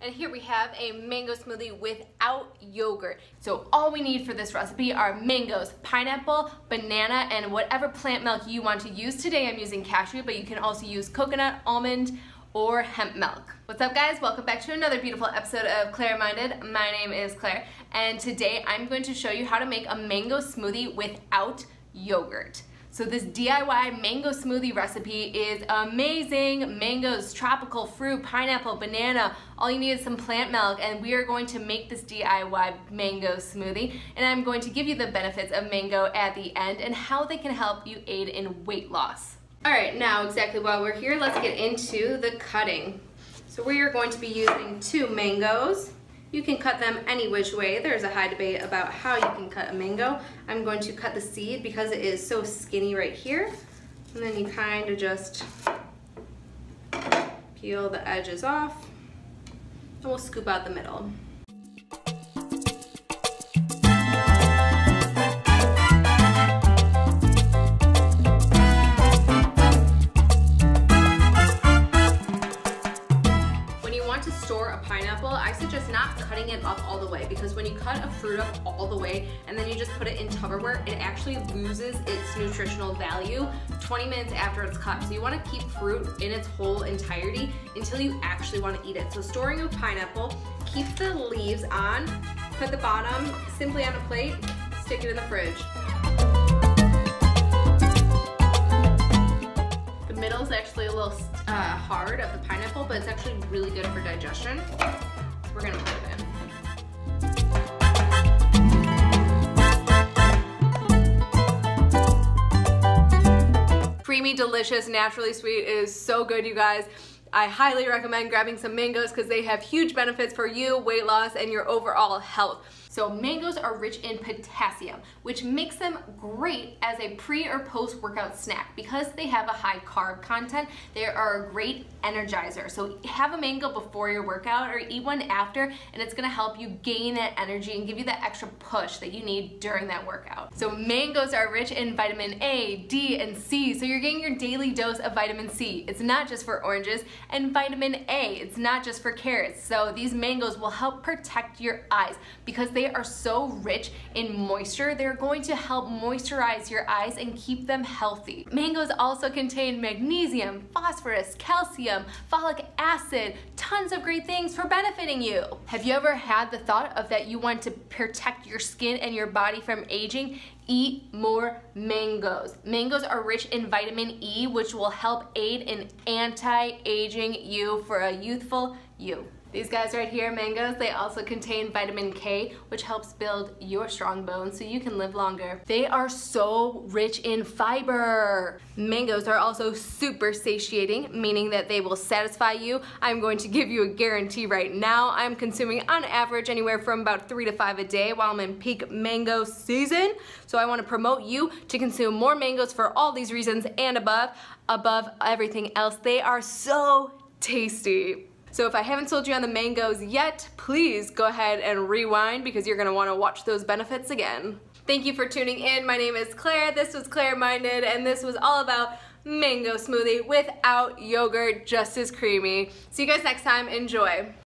And here we have a mango smoothie without yogurt. So all we need for this recipe are mangoes, pineapple, banana, and whatever plant milk you want to use. Today I'm using cashew, but you can also use coconut, almond, or hemp milk. What's up guys? Welcome back to another beautiful episode of Clareminded. My name is Clare, and today I'm going to show you how to make a mango smoothie without yogurt. So this DIY mango smoothie recipe is amazing. Mangoes, tropical fruit, pineapple, banana. All you need is some plant milk and we are going to make this DIY mango smoothie and I'm going to give you the benefits of mango at the end and how they can help you aid in weight loss. All right, now exactly while we're here, let's get into the cutting. So we are going to be using two mangoes, you can cut them any which way. There's a high debate about how you can cut a mango. I'm going to cut the seed because it is so skinny right here. And then you kind of just peel the edges off and we'll scoop out the middle. Because when you cut a fruit up all the way and then you just put it in Tupperware, it actually loses its nutritional value 20 minutes after it's cut. So you wanna keep fruit in its whole entirety until you actually wanna eat it. So storing a pineapple, keep the leaves on, put the bottom simply on a plate, stick it in the fridge. The middle is actually a little uh, hard of the pineapple, but it's actually really good for digestion. Creamy, delicious, naturally sweet is so good, you guys. I highly recommend grabbing some mangoes because they have huge benefits for you, weight loss, and your overall health. So mangoes are rich in potassium, which makes them great as a pre or post workout snack. Because they have a high carb content, they are a great energizer. So have a mango before your workout or eat one after, and it's gonna help you gain that energy and give you that extra push that you need during that workout. So mangoes are rich in vitamin A, D, and C, so you're getting your daily dose of vitamin C. It's not just for oranges, and vitamin A, it's not just for carrots. So these mangoes will help protect your eyes because they are so rich in moisture, they're going to help moisturize your eyes and keep them healthy. Mangoes also contain magnesium, phosphorus, calcium, folic acid, tons of great things for benefiting you. Have you ever had the thought of that you want to protect your skin and your body from aging? Eat more mangoes. Mangoes are rich in vitamin E, which will help aid in anti-aging you for a youthful you. These guys right here, mangoes, they also contain vitamin K, which helps build your strong bones so you can live longer. They are so rich in fiber. Mangoes are also super satiating, meaning that they will satisfy you. I'm going to give you a guarantee right now. I'm consuming on average anywhere from about three to five a day while I'm in peak mango season. So I wanna promote you to consume more mangoes for all these reasons and above, above everything else. They are so tasty. So if I haven't sold you on the mangoes yet, please go ahead and rewind because you're gonna wanna watch those benefits again. Thank you for tuning in. My name is Clare. This was Clareminded and this was all about mango smoothie without yogurt, just as creamy. See you guys next time. Enjoy.